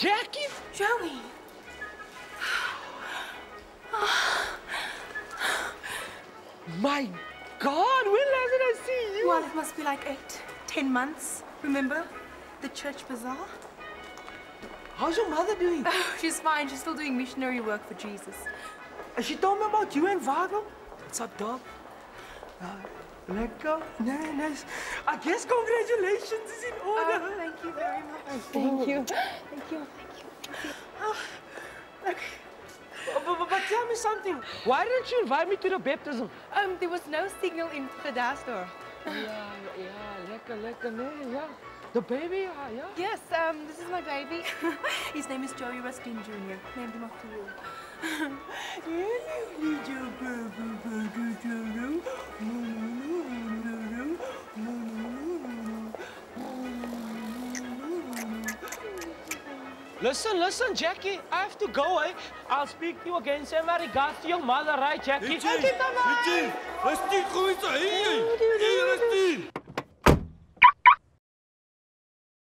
Jackie! Joey. My God, when last did I see you? Well, it must be like eight, ten months. Remember? The church bazaar? How's your mother doing? Oh, she's fine. She's still doing missionary work for Jesus. And she told me about you and Vago. What's up, dog? Uh, lekker. Nee, nice. I guess congratulations is in order. Oh, thank you very much. Thank you. Thank you. Tell me something. Why didn't you invite me to the baptism? Um, there was no signal in Gedasdorp. yeah, yeah, lekker, lekker, nee, yeah. The baby, yeah, yeah. Yes, um, this is my baby. His name is Joey Rasdien Jr. Named him after you. Listen, listen, Jackie. I have to go, eh? I'll speak to you again. Say my regards to your mother, right, Jackie? Richie, Richie, rustig, kom eens heen.